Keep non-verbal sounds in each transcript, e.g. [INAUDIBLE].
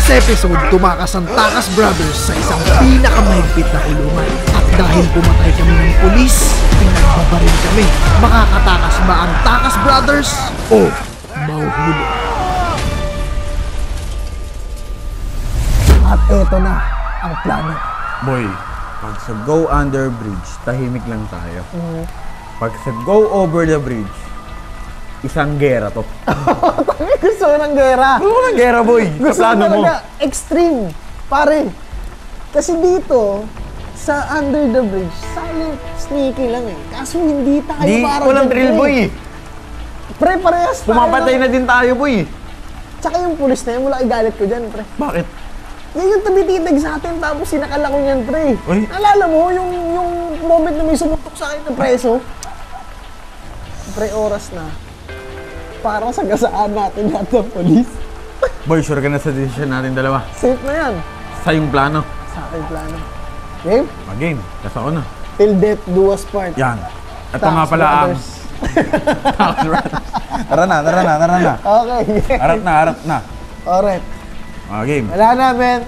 Last episode, tumakas ang Takas Brothers sa isang pinakamahigpit na kulungan. At dahil pumatay kami ng pulis, pinagbabaril kami. Makakatakas ba ang Takas Brothers? O mauhuli? At eto na ang plano. Boy, pag sa go under bridge, tahimik lang tayo. Pag sa go over the bridge, isang gera to. [LAUGHS] Gusto ko ng gera. Ano ka ng gera, boy? Gusto ko mo. extreme. Pare, kasi dito, sa under the bridge, silent sneaky lang eh. Kaso hindi tayo Di, parang walang drill, eh. boy. Pre, parehas tayo. Pumapatay na din tayo, boy. Tsaka yung pulis na yun, wala igalit ko dyan, pre. Bakit? Yan yung tumititig sa atin, tapos sinakala ko yan, pre. Uy. Naalala mo, yung, yung moment na may sumutok sa akin na preso? Pre, oras na. Parang sagasaan natin lahat ng polis. Boy, sure ka na sa decision natin dalawa. Safe na yan. Sa yung plano. Sa akin plano. Game? Ah, game. Nasa ako na. Till death do us part. Yan. Ito Tax nga pala ang... [LAUGHS] Brothers. tara na, tara na, tara na. Okay. Harap na, harap na. Alright. Ah, game. Wala namin.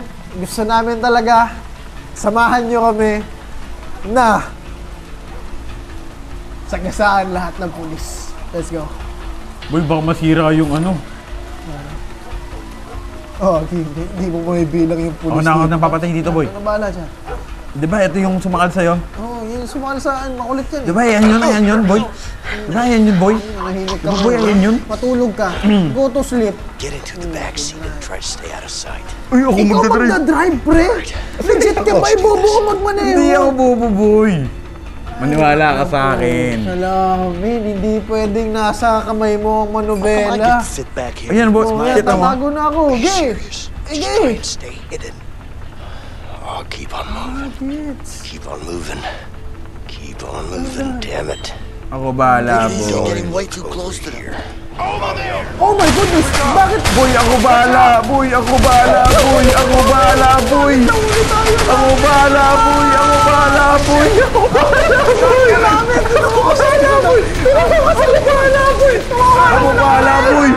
Gusto namin talaga. Samahan nyo kami na sagasaan lahat ng pulis. Let's go. Boy, baka masira yung ano. Oh, hindi, hindi mo may bilang yung pulis. Ako na ako dito. nang papatay dito, boy. Ano bahala dyan? Di ba, ito yung sumakal sa'yo? Oo, oh, yun sumakal sa akin. Makulit yan. Di ba, yan yun, yan yun, boy? Di ba, yan yun, boy? Nanahimik ka. Di ba, boy, yan yun? Matulog ka. Go to sleep. Get into the back seat and try to stay out of sight. Uy, ako Ikaw magdadrive. magdadrive, pre. Legit ka ba? Ibobo ka magmaneho. Hindi ako bobo, boy. Maniwala ka sa akin. Salamin, hindi pwedeng nasa kamay mo ang manobela. back here. Ayan, boy. Oh, Kita mo? tatago na ako. Gay! Eh, gay! stay hidden. Oh, keep on moving. Keep on moving. Keep on moving, damn it. Ako bahala, You're boy. getting way too close to them. Oh my goodness! Bakit? Boy, ako bahala. Boy, ako bahala. Boy, ako bahala, boy. Ako bahala, boy. Ako bahala, boy. Ako bahala, boy. Ako bahala, boy! Ako bahala, boy! Ako bahala, boy.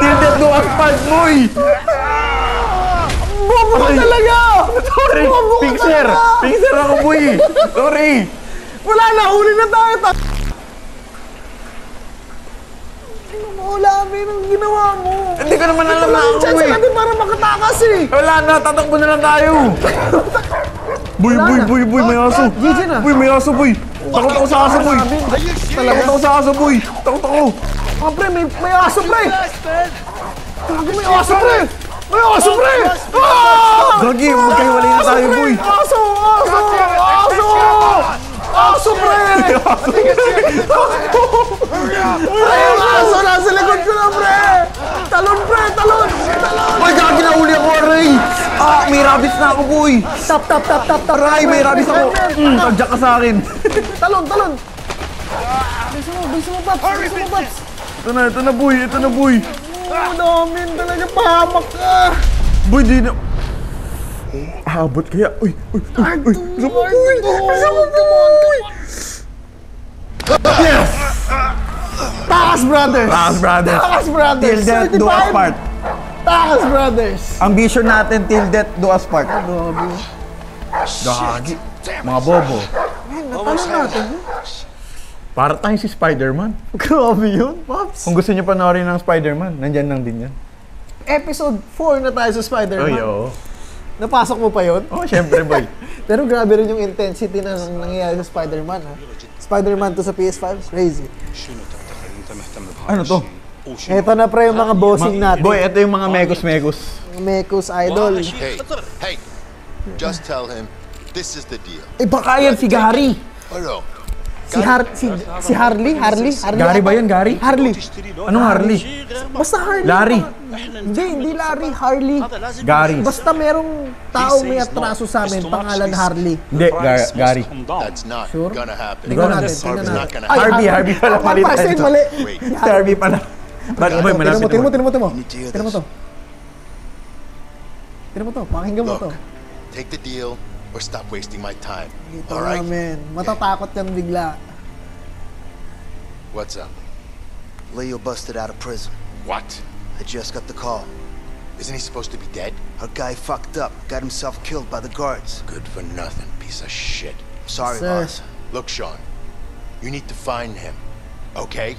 Tilted no asphalt, boy. Bobo ka talaga! Sorry, talaga! Picture ako, boy. Sorry. Wala na! Huli na tayo! Ta- Ano mo ulamin ang ginawa mo? Hindi ko naman alam na ako, eh. natin para makatakas eh! Wala na, tatakbo na lang tayo. Boy, boy, boy, boy, may aso. GG na. Boy, may aso, boy. Takot ako sa aso, boy. Talaga Takot ako sa aso, boy. Takot ako. Ah, pre, may, may aso, pre! Gago, may aso, pre! May aso, pre! Ah! Gagi, magkahiwalay na tayo, boy. Aso! Aso! Aso! Aso, pre! Pre, yung aso nasa likod ko na, pre! Talon, pre! Talon! Talon! Boy, gagi na uli ako, Aray. Ah, may rabbits na ako, boy. Tap, tap, tap, tap, tap! Aray, may rabbits ako. Mm, tagyak ka sa akin. Talon, talon! Bisa mo, bisa mo, Paps! Bisa mo, Paps! Ito na, ito na, boy. Ito na, boy. Oh, namin talaga pahamak ka! Boy, di na... Aabot kaya. Uy, uy, uy, uy. Bisa mo, boy. Bisa mo, boy. Yes! Takas Brothers! Takas Brothers. Takas Brothers! Till death do us 35. part. Takas Brothers! Ang vision natin, till death do us part. Gagi. Mga bobo. Natalon natin yun. Para tayong si Spider-Man. Grabe yun, Pops. Kung gusto niyo panoorin ng Spider-Man, nandyan lang din yan. Episode 4 na tayo sa Spider-Man. Uy, oo. Napasok mo pa yun? Oh, syempre, boy. [LAUGHS] Pero grabe rin yung intensity na nang nangyayari sa Spider-Man, ha? Spider-Man to sa PS5, crazy. Ano to? Eto na pre yung mga bossing natin. Boy, ito yung mga megos-megos. Mga Mekos Idol. Hey, hey, just tell him this is the deal. Eh, baka yan si Gary. Ano? Si, Har si, si Harley? Harley? Harley Gary ba yan, Gary? Harley. Anong Harley? Basta Harley. Larry. Hindi, hindi Larry. Harley. Gary. Basta merong tao may atraso sa amin, pangalan Harley. Hindi, Ga- Gary. That's not Sure? gonna happen. Tingnan natin, tingnan natin. Ay, Harvey, Harvey pala, Papasin, tayo. mali. Si Harvey pala. Tingnan mo, malapit tingnan mo, mo. tingnan mo, tingnan mo. to hear Tingnan mo to. Tingnan mo to, pakinggan mo to. Look, take the deal or stop wasting my time. Ito All right? namin. Matatakot yan bigla. What's up? Leo busted out of prison. What? I just got the call. Isn't he supposed to be dead? Our guy fucked up, got himself killed by the guards. Good for nothing, piece of shit. Sorry, Sir. boss. Look, Sean, you need to find him, okay?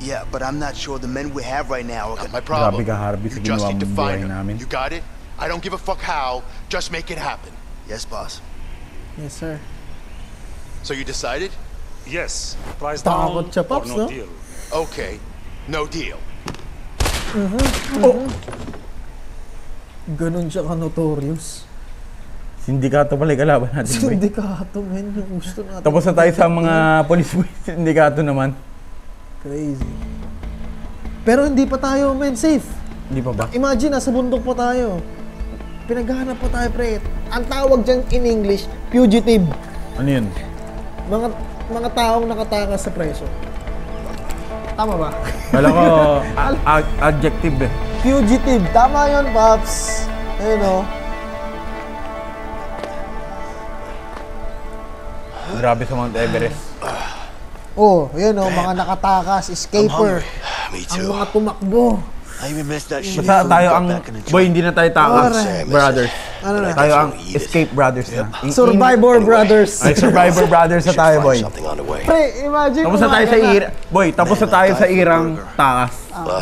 Yeah, but I'm not sure the men we have right now are Not gonna... my problem. Grabe ka, Harvey, sa You just ginawa need to mong find buhay him. namin. You got it? I don't give a fuck how. Just make it happen. Yes, boss. Yes, sir. So you decided? Yes, price down or Pops, no no? deal. Okay, no deal. Ganun siya ka-notorious. Sindikato pala [LAUGHS] yung kalaban natin, boy. Sindikato, men. Yung gusto natin. Tapos na tayo sa mga [LAUGHS] police. [LAUGHS] Sindikato naman. Crazy. Pero hindi pa tayo, men. Safe. Hindi pa ba? Imagine, nasa bundok pa tayo. Pinaghahanap pa tayo, pre. Ang tawag dyan in English, fugitive. Ano yun? Mga mga taong nakatakas sa preso. Tama ba? Kala ko [LAUGHS] adjective eh. Fugitive. Tama yun, Pops. Ayun o. Grabe sa Mount Everest. Oh, yun o. Mga nakatakas, escaper. [SIGHS] Me Ang too. mga tumakbo. I even missed that shit. Basta tayo ang... Boy, hindi na tayo takas. Alright. Brothers. Ano na? Tayo ang escape brothers na. Survivor Brothers. Ay, survivor brothers na tayo, boy. Pre, imagine Tapos na tayo sa ira... Boy, tapos na tayo sa irang.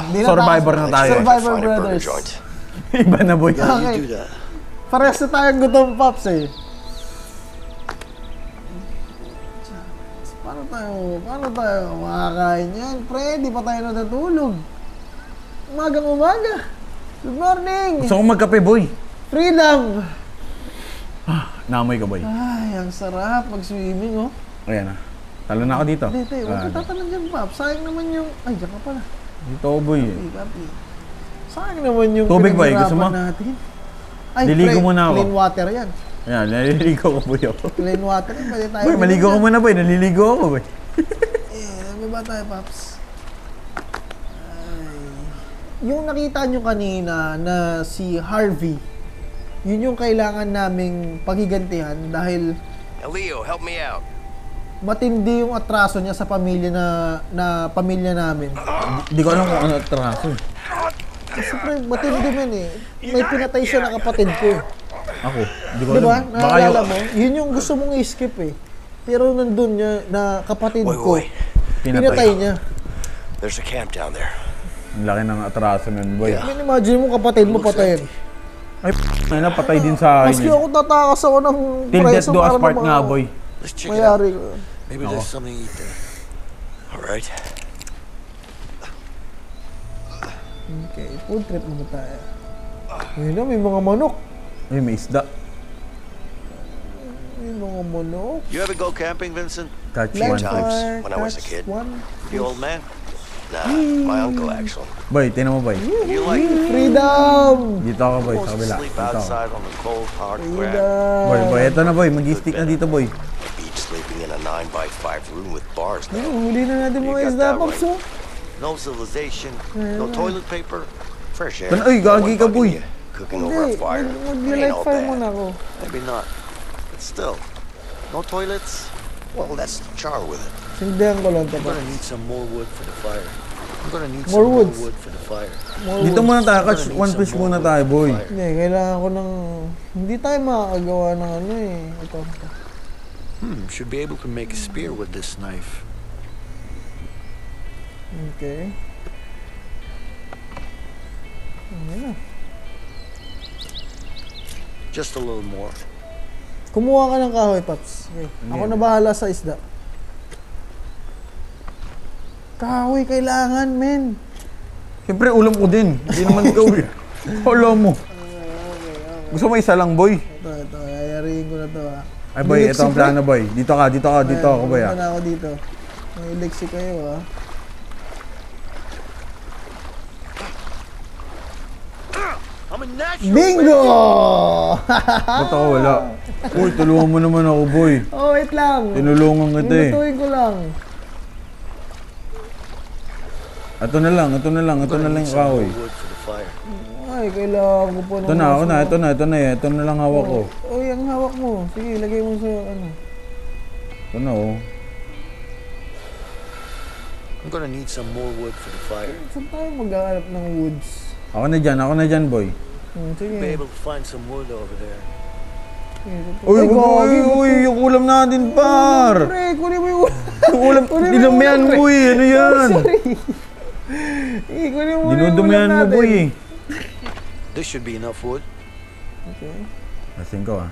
Hindi na Survivor na tayo. Survivor Brothers. [LAUGHS] Iba na, boy. Okay. Parehas na tayong gutom, Pops eh. Paano tayo, paano tayo makakain yan? Pre, di pa tayo natutulog. Umagang umaga. Good morning! Gusto kong magkape, boy. Freedom! Naamoy ka, boy. Ay, ang sarap mag-swimming, oh. Ayan na. Talo na ako dito. Hindi, hindi. Huwag Ah, ka tatanong dyan, Pops. Sayang naman yung... Ay, diyan ka pala. Dito boy. Kapi, kapi. Sayang naman yung Tubig ba eh? Gusto mo? natin. Ay, Liligo pre, muna ako. Clean water yan. Ayan, naliligo ko, boy. ako. Clean water yan. Pwede tayo. Boy, maligo ko uminom muna, boy. Naliligo ako, boy. Eh, may ba tayo, Paps? Yung nakita nyo kanina na si Harvey, yun yung kailangan naming paghigantihan dahil Leo, help me out. matindi yung atraso niya sa pamilya na na pamilya namin. Hindi ko alam kung ano traso. eh. Kasi pre, matindi man eh. May pinatay siya na kapatid ko. eh. Ako. Hindi ko Di alam. ba? Baka Naalala mo? Yun yung gusto mong i-skip eh. Pero nandun niya na kapatid Wait, ko, pinatay niya. There's a camp down there. Ang laki ng atraso nun, boy. Yeah. I mean, imagine mo kapatid mo patayin. Ay, p***, na patay din sa Maski akin. eh. ako tatakas ako ng Till death do us part naman nga, boy. Let's check it out. Mayari. Maybe there's something to eat there. All right. Okay, food trip muna tayo. Ayun na, may mga manok. Ay, may isda. May mga manok. You ever go camping, Vincent? Catch one. times when I was a kid. One. The old man? Nah, my uncle actually. Boy, tinan mo, boy. You like Freedom! Dito ako, boy. Sa kabila. Dito ako. on the cold, hard ground. Freedom! Boy, boy, eto na, boy. Mag-stick na dito, boy. Beach sleeping in a 9 by 5 room with bars now. huli na natin You mga isda, oh. No civilization, no eh. toilet paper, fresh air. Ay, gagi ka, boy. Cooking over a fire. mag-light fire muna ako. Maybe not. But still, no toilets? Well, that's the char with it. Sindihan ko lang ito, I'm gonna need some more wood for the fire. I'm gonna need More some woods. more wood for the fire. More Dito wood. muna tayo. Catch one fish muna tayo, boy. Hindi, kailangan ko ng... Hindi tayo makakagawa ng ano eh. Ito. Hmm, should be able to make a spear with this knife. Okay. Ayun na. Just a little more. Kumuha ka ng kahoy, Paps. Okay. Ako na bahala sa isda. Kahoy, kailangan, men. Siyempre, ulam ko din. Hindi naman ikaw eh. [LAUGHS] Ulam mo. Gusto mo isa lang, boy? Ito, ito. Yayariin ko na to, ha. Ay, boy, ito ang plano, boy. Dito ka, dito ka, dito ako, boy, ah. Punta na ako dito. May elixir kayo, ha. I'm a natural. Bingo! [LAUGHS] Ba't ako wala? Boy, tulungan mo naman ako, boy. oh, wait lang. Tinulungan kita eh. Lutuin ko lang. Ito na lang, ito na lang, ito na lang yung kahoy. Ay, kailangan ko po. Ito na, ako na, ito na, ito na, eh. ito na lang hawak ko. Oh, yung hawak mo. Sige, lagay mo sa ano. Ito na, oh. I'm gonna need some more wood for the fire. Saan tayo maghahanap ng woods? Ako na dyan, ako na dyan, boy. Hmm, sige. Be able to find some wood over there. Uy, uy, uy, uy, yung ulam natin, par! Pre, kunin mo yung Yung ulam, dinamihan mo, boy. Ano yan? Eh, kunin mo yung Dinudumihan mo, ulam natin. boy. [LAUGHS] This should be enough wood. Okay. Lasing ko, ah.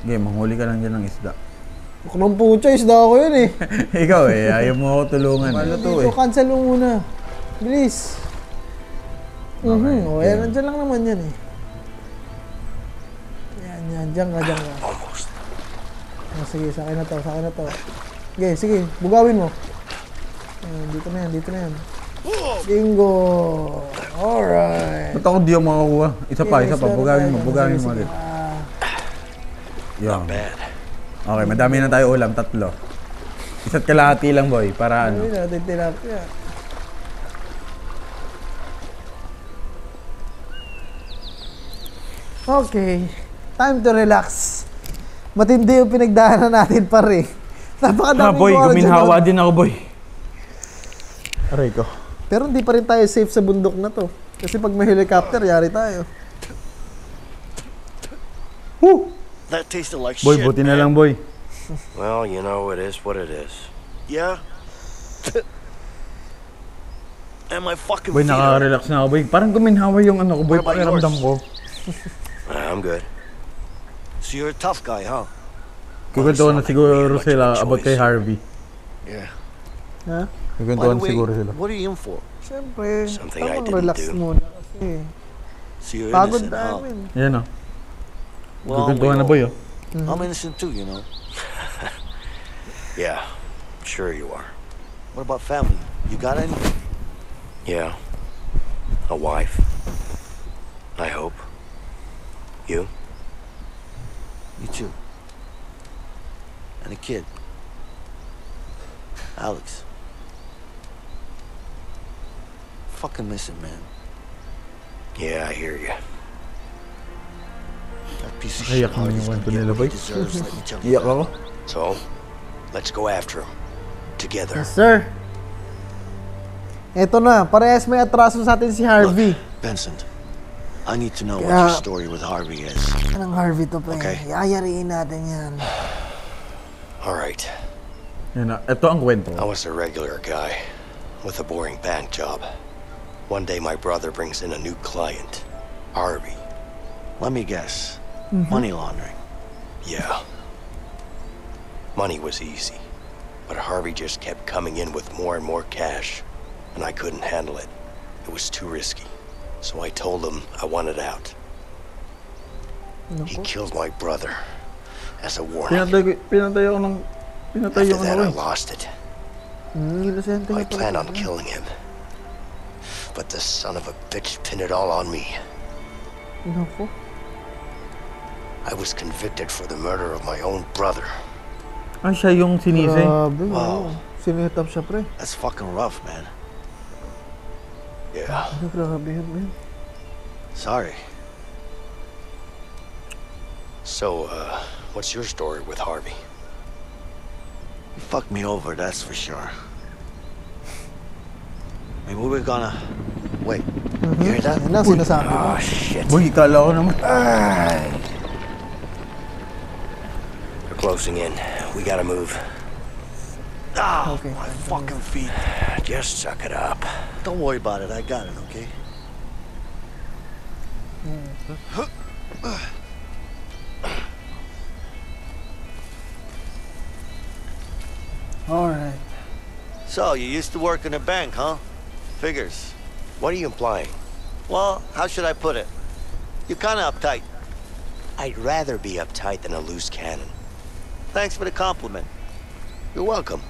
Okay, manghuli ka lang dyan ng isda. Huwag ng pucha, isda ako yun eh. [LAUGHS] Ikaw eh, ayaw mo ako tulungan. Paano to eh? cancel mo muna. Bilis. Okay, Mhm, o, okay. yan, lang naman yan eh. Yan, yan, dyan ka, dyan ka. Ah, sige, sa akin na to, sa akin na to. Sige, sige, bugawin mo. Ayan, dito na yan, dito na yan. Bingo! Alright. Ba't ako di ako makakuha? Isa pa, isa pa. Bugawin mo, bugawin mo ulit. Ah, Yan. Okay, madami na tayo ulam, tatlo. Isa't kalahati lang, boy, para ano. Ayun natin tilapia. Okay. Time to relax. Matindi yung pinagdaanan natin pare. Napakadami Ah, boy, guminhawa din ako, boy. Aray ko. Pero hindi pa rin tayo safe sa bundok na to. Kasi pag may helicopter, yari tayo. Woo! That tasted like Boy, shit. buti na lang, boy. Well, you know, it is what it is. Yeah. [LAUGHS] and my fucking Boy, nakaka-relax na ako, boy. Parang guminhawa yung ano ko, boy. Pakiramdam ko. I'm good. So you're a tough guy, huh? Kukuntuhan na siguro sila about kay Harvey. Yeah. Ha? By Kukuntuhan the way, siguro sila. what are you in for? Siyempre, Something I tamang didn't relax do. muna kasi. So you're Pagod innocent, na huh? namin. Yan o. Well, Kukuntuhan na, boy, all- oh. Mm-hmm. I'm innocent too, you know. [LAUGHS] Yeah, sure you are. What about family? You got any? Yeah. A wife. I hope. You? Me too. And a kid. Alex. Fucking miss him, man. Yeah, I hear you. That piece of shit naman Harvey's gonna kwento get nila, what he deserves, let me tell you Iyak that. So, let's go after him. Together. Yes, sir. Eto na, parehas may atraso sa atin si Harvey. Vincent, I need to know what Yeah. your story with Harvey is. Anong Harvey to, pre? Okay. Yayariin natin yan. All right. Yan na. Ito ang kwento. I was a regular guy with a boring bank job. One day, my brother brings in a new client, Harvey. Let me guess. Mm-hmm. Money laundering. Yeah. Money was easy, but Harvey just kept coming in with more and more cash, and I couldn't handle it. It was too risky. So I told him I wanted out. He killed my brother as a warning. Pinatay, ko- pinatay ako ng... Pinatay After yung that, ano I ko. lost it. Hmm, I ka pala. planned on killing him. But the son of a bitch pinned it all on me. Naku. I was convicted for the murder of my own brother. Ah, siya yung sinisi. Grabe, Wow. wow. Sinitap siya, pre. That's fucking rough, man. Yeah. Grabe yun, man. Sorry. So, uh, what's your story with Harvey? You fucked me over, that's for sure. I Maybe we're gonna... Wait, you hear that? Yan lang sinasabi ko. Oh, shit. Boy, kala ko naman. They're closing in. We gotta move. Ah, Okay. my fucking feet. Just suck it up. Don't worry about it, I got it, okay? Alright. So, you used to work in a bank, huh? Figures. What are you implying? Well, how should I put it? You're kinda uptight. I'd rather be uptight than a loose cannon. Thanks for the compliment. You're welcome.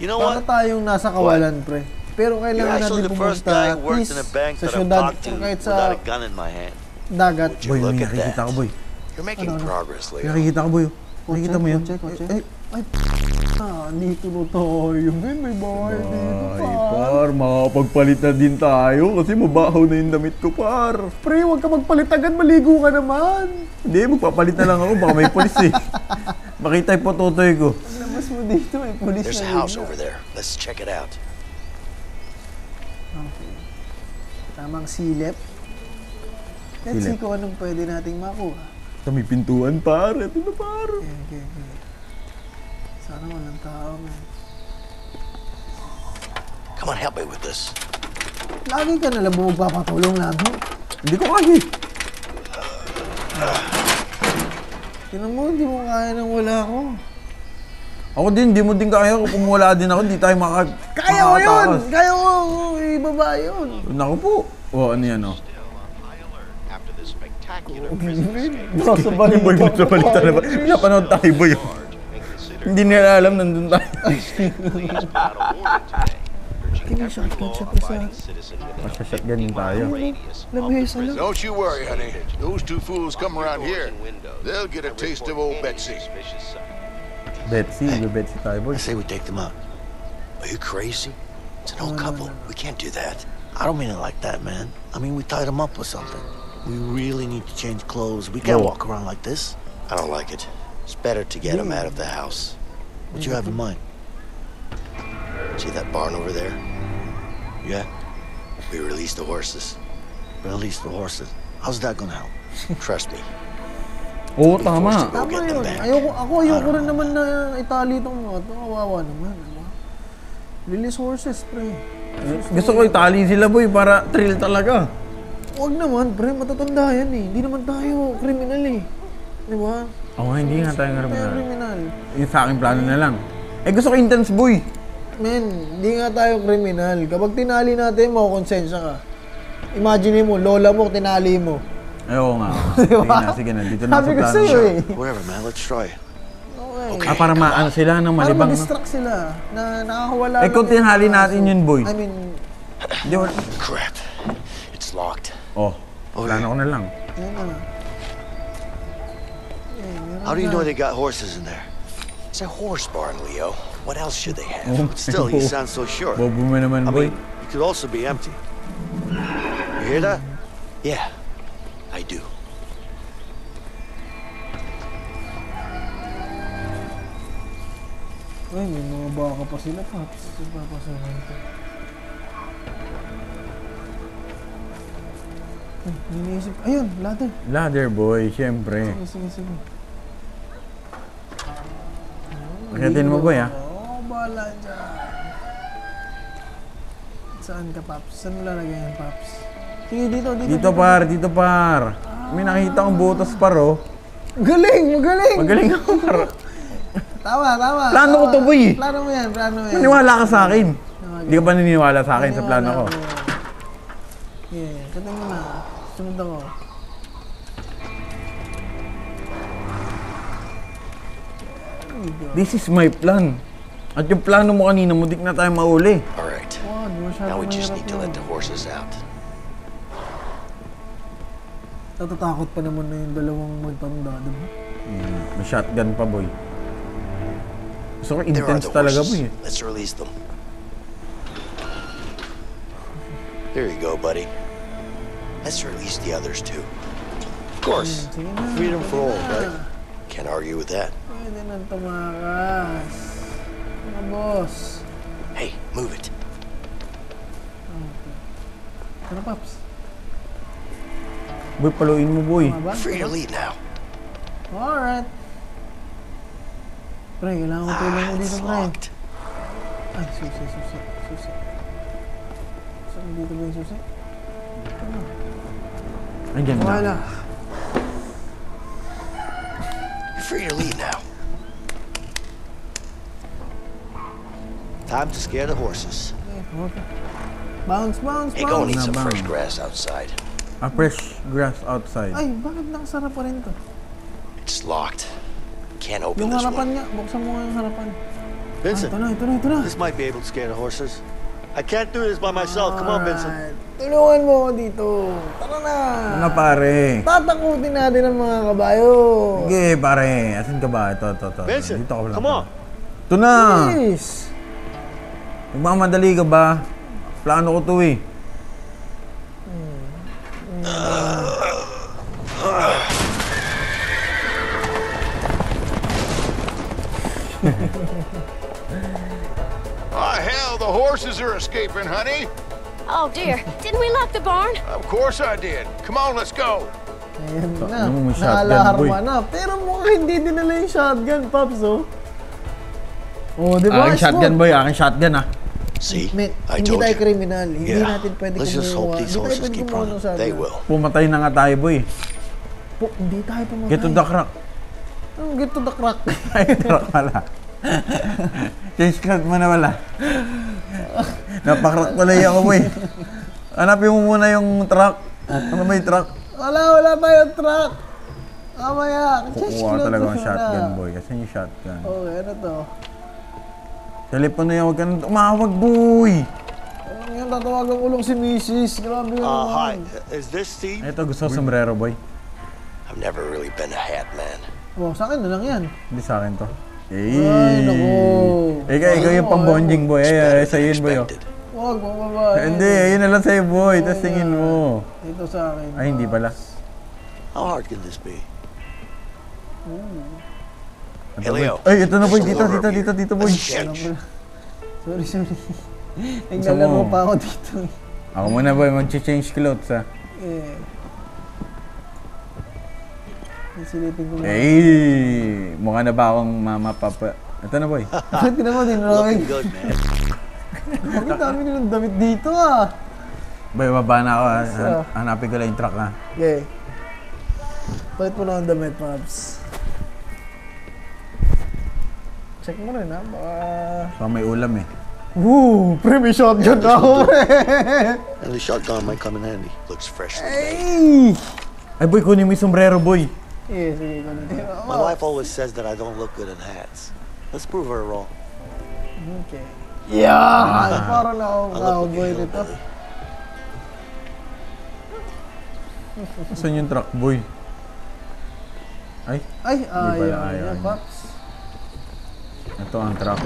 You know Para what? tayong nasa kawalan, pre. Pero You're kailangan actually natin the first pumunta guy at who worked least in a bank sa that I've syudad talked to o kahit sa without a gun in my hand. dagat. Boy, look may at nakikita that? ko, boy. You're making progress, Leo. Nakikita ko, boy. Nakikita mo yun? Kotse, kotse. Eh, Ay, ah, dito na tayo. Men, may bahay dito, Ay, pa. par, makakapagpalit na din tayo kasi mabaho na yung damit ko, par. Pre, huwag ka magpalit agad. Maligo ka naman. Hindi, magpapalit na lang ako. Baka may polis eh. [LAUGHS] Makita yung pototoy ko. Labas mo dito. May polis There's a na house rin. over there. Let's check it out. Okay. Tamang silip. Let's see Silip. kung anong pwede nating makuha. Sa may pintuan, pare. Ito na, pare. Okay, okay, okay. Sana walang tao. Come on, help me with this. Lagi ka nalang magpapatulong lagi. Hindi ko kaya. Tinan mo, hindi mo kaya nang wala ako. Ako din, di mo din kaya. Kung wala din ako, di tayo maka... Kaya ko yun! Kaya ko ibaba yun. Naku po. O, ano yan, o? Mo sa balita na ba? Napanood tayo, boy. Hindi nila alam, nandun tayo. Kini siya, ketchup isa. Masashotgun din tayo. Labihis, ano? Don't you worry, honey. Those two fools come around here. They'll get a taste of old Betsy. Betsy, Betsy tayo, boy. I say we take them out. Are you crazy? It's an old couple. We can't do that. I don't mean it like that, man. I mean, we tied them up with something. We really need to change clothes. We can't Whoa. walk around like this. I don't like it. It's better to get them out of the house. What you have in mind? See that barn over there? Yeah? We release the horses. Release the horses? How's that gonna help? [LAUGHS] Trust me. Oo, tama. Go Tama them yun. Ayoko, ako ayoko rin naman na itali itong mga ito. Kawawa naman. Ano? Release horses, pre. Gusto ko itali sila, boy, para thrill talaga. Huwag naman, pre. Matatanda yan eh. Hindi naman tayo kriminal eh. Di ba? Oo, nga, hindi nga tayo nga naman. kriminal. Yung sa akin plano na lang. Eh, gusto ko intense, boy. Men, hindi nga tayo kriminal. Kapag tinali natin, makukonsensya ka. Imagine mo, lola mo, tinali mo. Ay, oo nga. [LAUGHS] Sige na, sige na. Dito na Sabi sa ko plano. sa'yo eh. Whatever, man. Let's try it. Okay. Ah, para maano sila, no, Para malibang. no? ma-distract sila. Na nakakawala. Eh, lang kung yung tinali natin yun, boy. I mean, Di ba? Crap. It's locked. Oh, plano ko na lang. yun na. Meron How do you na. know they got horses in there? It's a horse barn, Leo. What else should they have? Oh, Still, you sound so sure. Bobo mo I mean, it could also be empty. You hear that? Yeah, I do. Ay, may mga baka pa sila, Paps. Papasahan ko. Ay, iniisip. Ayun, ladder. Ladder, boy, syempre. Sige, sige, sige. Akitin mo, boy, ah. Oo, bahala dyan. Saan ka, Paps? Saan mo lalagay yan, Paps? Sige, dito, dito. Dito, par, dito, par. May nakita kong butas, par, oh. Galing, magaling! Magaling ako, par. Tama, tama. Plano ko to, boy, eh. Plano mo yan, plano mo yan. Naniwala ka sa akin. Hindi ka ba naniniwala sa akin sa plano ko? Yeah, mo na. Sunod ako. This is my plan. At yung plano mo kanina, mudik na tayo mauli. All right. Now we just need to let the horses out. Natatakot pa naman na yung dalawang magtanda, di ba? Mm, may shotgun pa, boy. Gusto ko intense the talaga, boy. horses. Let's release them. There you go, buddy. Let's release the others too. Of course. Freedom for all, pwede right? na. Can't argue with that. Pwede nang tumakas. Mga boss. Hey, move it. Ano, Paps? Boy, paluin mo, boy. Free to lead now. Alright. Pre, kailangan ko tulong mo Ah, dito, pre. Ay, susi, susi, susi. Saan dito ba yung susi? Ayan na. Wala. You're free to lead now. Time to scare the horses. Okay. Bounce, bounce, Hey, go bounce. need some Nabang. fresh grass outside. A fresh grass outside. Ay, bakit nakasara pa rin to? It's locked. Can't open Yung this harapan one. nga, buksan mo nga yung harapan. Vincent, ito na, ito na, ito na. this might be able to scare the horses. I can't do this by myself. Come on, Vincent. Alright. Tulungan mo ako dito. Tara na. Ano, pare? Tatakutin natin ang mga kabayo. Sige, pare. Asan ka ba? Ito, ito, ito. Vincent, Dito ka lang. come on. Ito na. Please. Nagmamadali ka ba? Plano ko to eh. Oh, [LAUGHS] hell, the horses are escaping, honey. Oh dear, didn't we lock the barn? Of course I did. Come on, let's go. Ayan na. Ano mo, Naalarma na. Pero mukhang hindi dinala yung shotgun, Pops, oh. Oh, di ba? Aking shotgun boy, aking shotgun ah. See? Men, I hindi told tayo you. kriminal. Hindi Yeah. natin pwede Let's just hope these Hindi tayo horses pwede keep kumuha ng running. shotgun. They will. Pumatay na nga tayo boy. Po, hindi tayo pumatay. Get to the crack. Anong get to the crack? [LAUGHS] Ay, truck pala. Change card mo na wala. Napakrak tuloy ako boy. Hanapin mo muna yung truck. Ano ba yung truck? wala, wala tayong truck. Mamaya. Kukuha talaga ang shotgun boy. Kasi yung shotgun. Okay, ano to? Telepon na yan, huwag ka nang tumawag boy. Ano yan, tatawagan ulong si Mrs. Grabe Uh, ka hi. naman. Is this Steve? Ito gusto ko sombrero boy. I've never really been a hat man. Oh, sa akin na lang yan. Hindi sa akin to. Ay, Eh. naku. Ikaw, ikaw yung pambonding boy. Ay, ay, sa'yo yun boy. Oh. Huwag, mga babae. Hindi, ayun na lang sa'yo boy. Tapos tingin mo. Ito sa akin. Ay, hindi pala. How hard can this be? Ito, Hey. Leo. Ay, ito na boy. Dito, dito, dito, dito boy. Sorry, sorry. [LAUGHS] mo? Naglalaro pa ako dito. Ako muna boy, mag-change clothes ha. Eh. Silipin ko lang. Eh, mukha na ba akong mama papa? Ito na boy. [LAUGHS] Bakit ka naman din, Roy? Looking good, man. [LAUGHS] Bakit dami nilang damit dito ah? Boy, baba na ako Han- Hanapin ko lang yung truck ha. Okay. Palit mo na ang damit, Pops. Check mo rin ha, baka... Baka may ulam eh. Woo! Pre, may shotgun na ako, pre! And the shotgun might come in handy. Looks made. Ay! Ay boy, kunin mo yung sombrero boy. Sige, sige, ganun. My wife always says that I don't look good in hats. Let's prove her wrong. Okay. Yeah! Parang na like cowboy nito. Saan yung truck boy? Ay, Ay, ayaw ayaw niya, niya. Ito ang truck.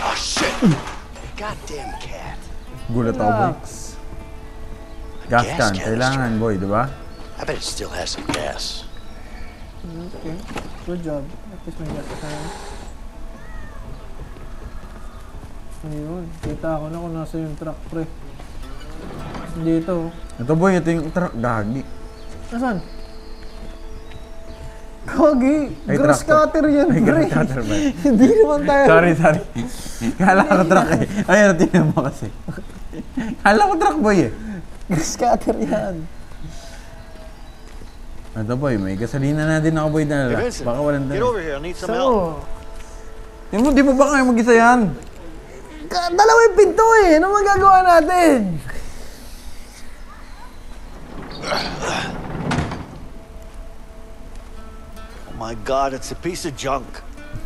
Oh, shit! Goddamn cat. Gulat ako boy. Gas can, kailangan boy, di ba? I bet it still has some gas. Okay. Good job. At least may gas tayo. Ayun. Kita ko na kung nasa yung truck, pre. Dito. Ito boy, ito yung truck. Gagi. Nasaan? Kagi! Ay, Grass tractor. cutter yan, Ay, grass cutter ba? [LAUGHS] Hindi naman tayo. Sorry, sorry. Kala ko truck eh. Ayun, tingnan mo kasi. Kala ko truck boy eh. Grass cutter yan. Ito boy, may gasolina na din ako boy na Hey, Vincent, Baka walang get dala. over here. I need some help. So, Di mo, di mo ba kaya mag-isa yan? dalawa yung pinto eh. Ano magagawa natin? My god, it's a piece of junk.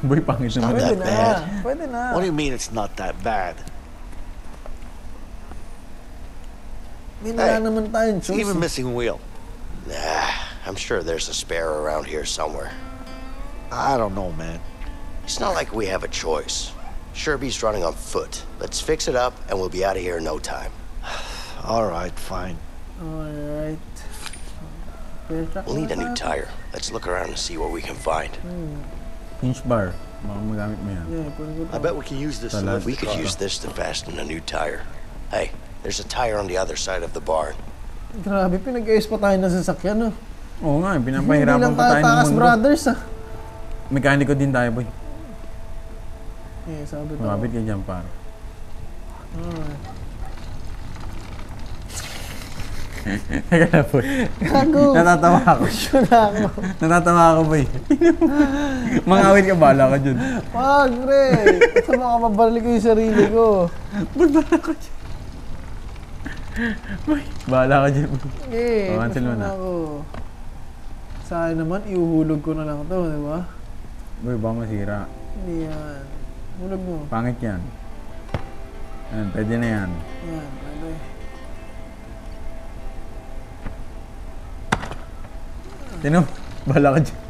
Boy, pangit naman. That na. bad. Pwede na. What do you mean it's not that bad? May wala Hey, naman tayong It's even missing a wheel. Ah, I'm sure there's a spare around here somewhere. I don't know, man. It's not like we have a choice. Sherby's running on foot. Let's fix it up and we'll be out of here in no time. [SIGHS] All right, fine. Alright. We'll need a new tire. Let's look around and see what we can find. Hinge bar. Baka magamit mo yan. Yeah, kunin ko to. I bet we can use this to We could use this to fasten a new tire. Hey, there's a tire on the other side of the barn. Grabe, pinag-ayos pa tayo ng sasakyan, no? Oo nga, Hindi pinapahirapan lang pa tayo tayo ng takas mundo. brothers, ah. Mekaniko din tayo boy. Eh, sabi to. Kumapit ka dyan par. Alright. Teka na boy. Gago! [LAUGHS] Natatawa ako. Na ako. Natatawa ako boy. [LAUGHS] Mga awit ka, bahala ka dyan. Wag, pre! Ito makapabalik ko yung sarili ko. Bahala ka dyan. boy. Eh, Oh, cancel mo na. ako. Sa akin naman, iuhulog ko na lang to, di ba? Boy, baka masira. Hindi yan. Hulog mo. Pangit yan. Yan, pwede na yan. Yan, Tino, bahala ka dyan.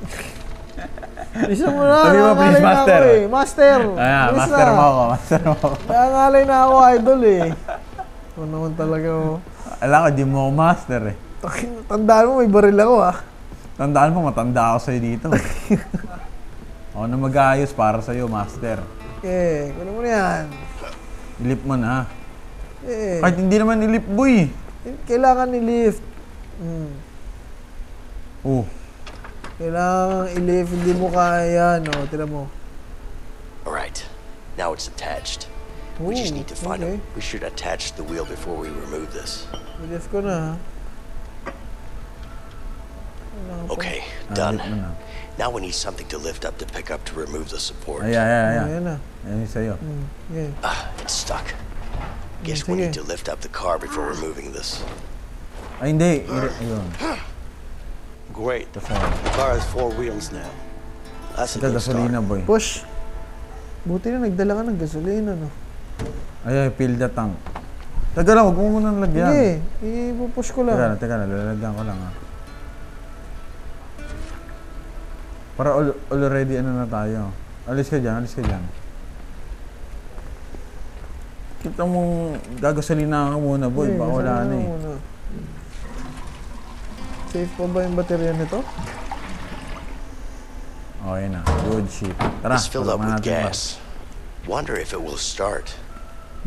Isa mo na, Sabi mo, please, master. ako eh. Master! Ayan, Bilis master na. mo ako. Master mo ako. Nangangalay na ako, idol eh. Ano naman talaga oh. Alam ko, di mo ako master eh. Tandaan mo, may baril ako ah. Tandaan mo, matanda ako sa'yo dito. [LAUGHS] ako na mag-aayos para sa'yo, master. Eh, kunin mo na yan. Ilip mo na. Eh, Kahit hindi naman ilip, boy. kailangan i-lift. Hmm. Oh, Kailangan i-lift, hindi mo kaya, no? Tira mo. Alright, now it's attached. We just need to find okay. a. We should attach the wheel before we remove this. I-lift ko na, ha? Kailangan pa- Okay, ah, done. ilip. Now we need something to lift up to pick up to remove the support. Ay, ay, ay, ay. Ayan. Ayan yung sa'yo. Ah, it's stuck. Guess we need to lift up the car before removing this. Ay, hindi. Ayun. Great. The sa'yo. car has four wheels now. That's a Ito, good start. gasolina, boy. Push. Buti na nagdala ka ng gasolina, no? Ay, ay, fill the tank. Taga lang, huwag mo muna lagyan. Hindi, ipupush ko Teka na, lang. teka na, lalagyan ko lang ha. Para al- already ano na tayo. Alis ka dyan, alis ka dyan. Kita mong gagasolina ka muna, boy. Baka wala na eh. muna. Safe pa ba yung baterya nito? Okay na. Good shit. Tara, It's filled up with natin ba? gas. Wonder if it will start.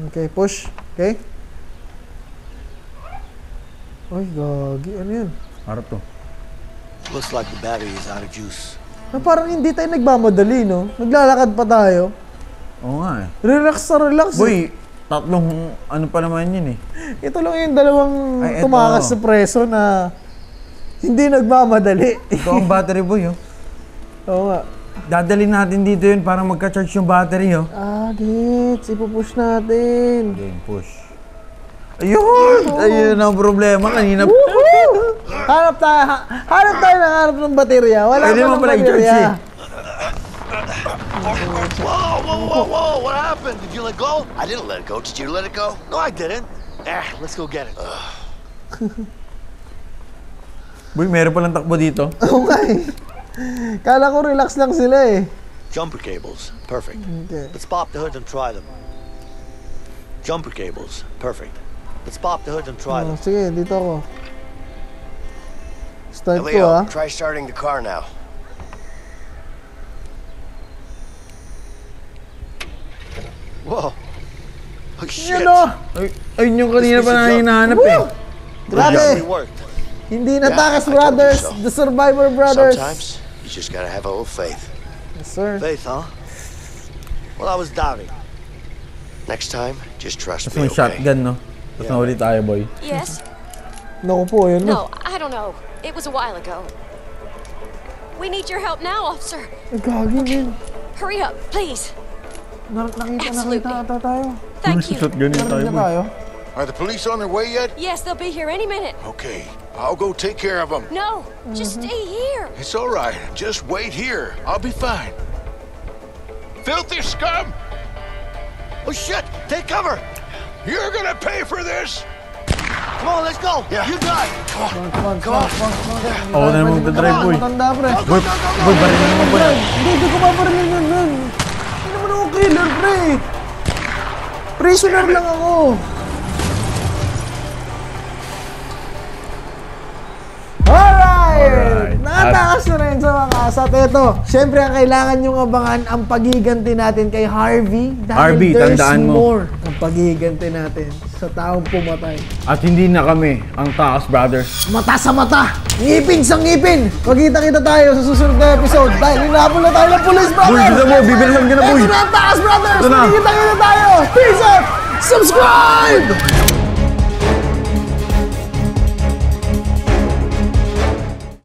Okay, push. Okay? Ay, gagi. Ano yan? Harap to. Looks like the battery is out of juice. Ah, parang hindi tayo nagmamadali, no? Naglalakad pa tayo. Oo nga eh. Relax sa relax. eh. Boy, tatlong ano pa naman yun eh. Ito lang yung dalawang Ay, tumakas sa preso na hindi nagmamadali. Ito ang battery boy oh. [LAUGHS] Oo nga. Dadalhin natin dito yun para magka-charge yung battery oh. Ah, gets. Ipupush natin. Game push. Ayun! Ayun ang problema. Kanina Woohoo! hanap tayo, ha- hanap tayo ng hanap ng baterya. Wala Pwede pa mo ng pala i-charge baterya. eh. Whoa, whoa, whoa, whoa! What happened? Did you let go? I didn't let it go. Did you let it go? No, I didn't. Ah, let's go get it. [LAUGHS] Boy, meron palang takbo dito. [LAUGHS] Okay. Kala ko relax lang sila eh. Jumper cables. Perfect. Okay. Let's pop the hood and try them. Jumper cables. Perfect. Let's pop the hood and try Oh, them. sige, dito ako. Start ko Leo, ah. try starting the car now. Whoa. Oh, shit. Yan o! Ay, ayun yung kanina pa na hinahanap eh. It Grabe! Actually worked. Hindi na Yeah, Takas I told you Brothers, so. the Survivor Brothers. Sometimes you just gotta have a little faith. Yes, sir. Faith, huh? Well, I was doubting. Next time, just trust Tapos me, may okay? shotgun no. Tapos nahuli tayo boy. Yes? Naku po, yun no. No, I don't know. It was a while ago. We need your help now, officer. Ay, gagi din. Hurry up, please. Na nakita, Absolutely. nakita tayo. Thank you. Shotgun tayo boy. Are the police on their way yet? Yes, they'll be here any minute. Okay, I'll go take care of them. No, just stay here. It's all right. Just wait here. I'll be fine. Filthy scum! Oh, shit! Take cover! You're gonna pay for this! Come on, let's go! Yeah. You got! Come on, come on, come on, come on, come on. Ako na naman magdadrive boy. Matanda, pre. Boy, boy, baril na naman boy. Hindi, hindi ko paparilin yun nun. Hindi naman ako killer, pre. Prisoner lang ako. Nakatakas na rin sa wakas. At ito, syempre ang kailangan nyong abangan ang pagiganti natin kay Harvey. Dahil Harvey, there's tandaan mo. more ang pagiganti natin sa taong pumatay. At hindi na kami ang Takas Brothers. Mata sa mata, ngipin sa ngipin. Magkita-kita tayo sa susunod na episode dahil hinabol na tayo ng police brothers. Boy, kita mo, bibilisan ka na boy. Ito na ang Takas Brothers. Ito na. Magkita-kita tayo. Peace out. Subscribe!